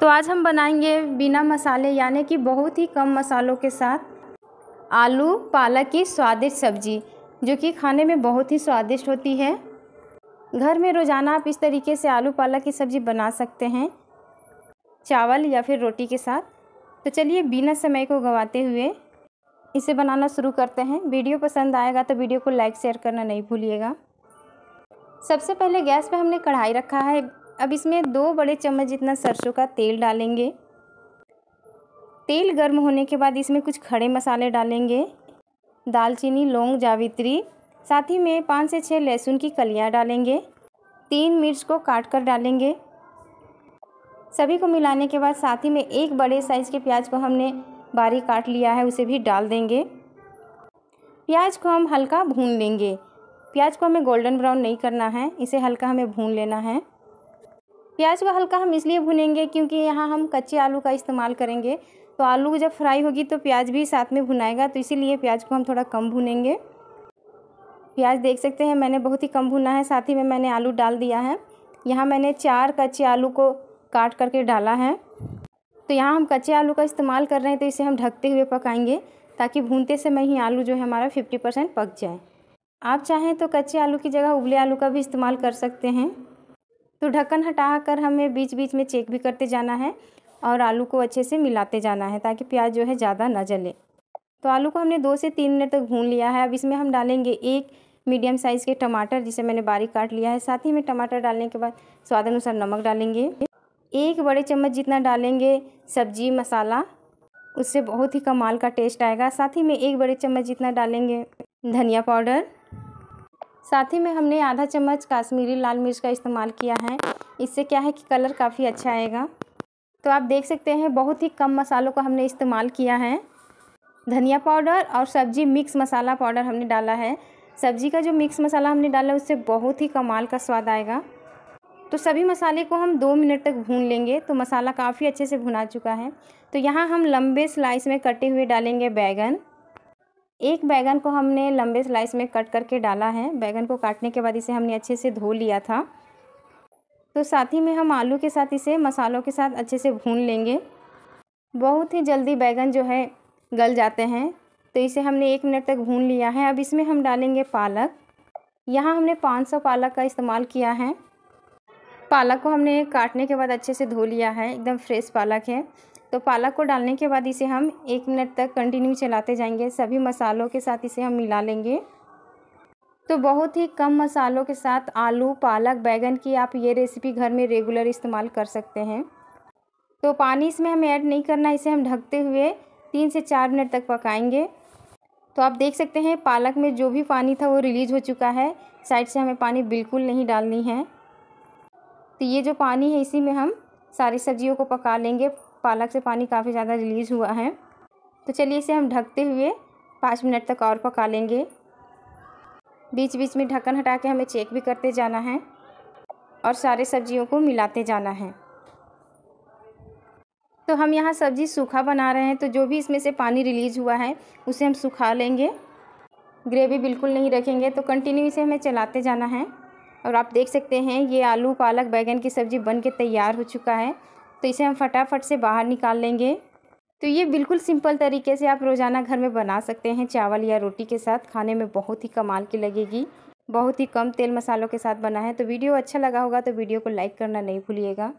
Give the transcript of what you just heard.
तो आज हम बनाएँगे बिना मसाले, यानी कि बहुत ही कम मसालों के साथ आलू, पालक की स्वादिष्ट सब्ज़ी, जो कि खाने में बहुत ही स्वादिष्ट होती है। घर में रोज़ाना आप इस तरीके से आलू, पालक की सब्ज़ी बना सकते हैं, चावल या फिर रोटी के साथ। तो चलिए बिना समय को गवाते हुए इसे बनाना शुरू करते हैं। वीडियो पसंद आएगा तो वीडियो को लाइक, शेयर करना नहीं भूलिएगा। सबसे पहले गैस पे हमने कढ़ाई रखा है। अब इसमें दो बड़े चम्मच जितना सरसों का तेल डालेंगे। तेल गर्म होने के बाद इसमें कुछ खड़े मसाले डालेंगे। दालचीनी, लौंग, जावित्री, साथ ही में पाँच से छः लहसुन की कलियाँ डालेंगे। तीन मिर्च को काट कर डालेंगे। सभी को मिलाने के बाद साथ ही में एक बड़े साइज़ के प्याज को हमने बारीक काट लिया है, उसे भी डाल देंगे। प्याज को हम हल्का भून लेंगे। प्याज को हमें गोल्डन ब्राउन नहीं करना है, इसे हल्का हमें भून लेना है। प्याज को हल्का हम इसलिए भुनेंगे क्योंकि यहाँ हम कच्चे आलू का इस्तेमाल करेंगे। तो आलू जब फ्राई होगी तो प्याज भी साथ में भुनाएगा तो इसीलिए प्याज को हम थोड़ा कम भुनेंगे। प्याज देख सकते हैं मैंने बहुत ही कम भुना है, साथ ही में मैंने आलू डाल दिया है। यहाँ मैंने चार कच्चे आलू को काट करके डाला है। तो यहाँ हम कच्चे आलू का इस्तेमाल कर रहे हैं तो इसे हम ढकते हुए पकाएँगे ताकि भूनते समय ही आलू जो है हमारा फिफ्टी परसेंट पक जाए। आप चाहें तो कच्चे आलू की जगह उबले आलू का भी इस्तेमाल कर सकते हैं। तो ढक्कन हटा कर हमें बीच बीच में चेक भी करते जाना है और आलू को अच्छे से मिलाते जाना है ताकि प्याज जो है ज़्यादा ना जले। तो आलू को हमने दो से तीन मिनट तक भून लिया है। अब इसमें हम डालेंगे एक मीडियम साइज़ के टमाटर जिसे मैंने बारीक काट लिया है। साथ ही में टमाटर डालने के बाद स्वाद अनुसार नमक डालेंगे। एक बड़े चम्मच जितना डालेंगे सब्ज़ी मसाला, उससे बहुत ही कमाल का टेस्ट आएगा। साथ ही में एक बड़े चम्मच जितना डालेंगे धनिया पाउडर साथ ही में हमने आधा चम्मच काश्मीरी लाल मिर्च का इस्तेमाल किया है। इससे क्या है कि कलर काफ़ी अच्छा आएगा। तो आप देख सकते हैं, बहुत ही कम मसालों का हमने इस्तेमाल किया है। धनिया पाउडर और सब्ज़ी मिक्स मसाला पाउडर हमने डाला है। सब्ज़ी का जो मिक्स मसाला हमने डाला, उससे बहुत ही कमाल का स्वाद आएगा। तो सभी मसाले को हम दो मिनट तक भून लेंगे तो मसाला काफ़ी अच्छे से भुना चुका है। तो यहाँ हम लंबे स्लाइस में कटे हुए डालेंगे बैगन। एक बैगन को हमने लंबे स्लाइस में कट करके डाला है। बैगन को काटने के बाद इसे हमने अच्छे से धो लिया था। तो साथ ही में हम आलू के साथ इसे मसालों के साथ अच्छे से भून लेंगे। बहुत ही जल्दी बैगन जो है गल जाते हैं। तो इसे हमने एक मिनट तक भून लिया है। अब इसमें हम डालेंगे पालक। यहाँ हमने 500 पालक का इस्तेमाल किया है। पालक को हमने काटने के बाद अच्छे से धो लिया है। एकदम फ्रेश पालक है। तो पालक को डालने के बाद इसे हम एक मिनट तक कंटिन्यू चलाते जाएँगे। सभी मसालों के साथ इसे हम मिला लेंगे। तो बहुत ही कम मसालों के साथ आलू, पालक, बैगन की आप ये रेसिपी घर में रेगुलर इस्तेमाल कर सकते हैं। तो पानी इसमें हमें ऐड नहीं करना, इसे हम ढकते हुए तीन से चार मिनट तक पकाएँगे। तो आप देख सकते हैं, पालक में जो भी पानी था वो रिलीज़ हो चुका है। साइड से हमें पानी बिल्कुल नहीं डालनी है। तो ये जो पानी है, इसी में हम सारी सब्जियों को पका लेंगे। पालक से पानी काफ़ी ज़्यादा रिलीज़ हुआ है। तो चलिए इसे हम ढकते हुए पाँच मिनट तक और पका लेंगे। बीच बीच में ढक्कन हटा के हमें चेक भी करते जाना है और सारे सब्जियों को मिलाते जाना है। तो हम यहाँ सब्ज़ी सूखा बना रहे हैं तो जो भी इसमें से पानी रिलीज़ हुआ है, उसे हम सुखा लेंगे। ग्रेवी बिल्कुल नहीं रखेंगे तो कंटिन्यू इसे हमें चलाते जाना है। और आप देख सकते हैं, ये आलू, पालक, बैगन की सब्ज़ी बन के तैयार हो चुका है। तो इसे हम फटाफट से बाहर निकाल लेंगे। तो ये बिल्कुल सिंपल तरीके से आप रोज़ाना घर में बना सकते हैं चावल या रोटी के साथ। खाने में बहुत ही कमाल की लगेगी। बहुत ही कम तेल मसालों के साथ बना है। तो वीडियो अच्छा लगा होगा तो वीडियो को लाइक करना नहीं भूलिएगा।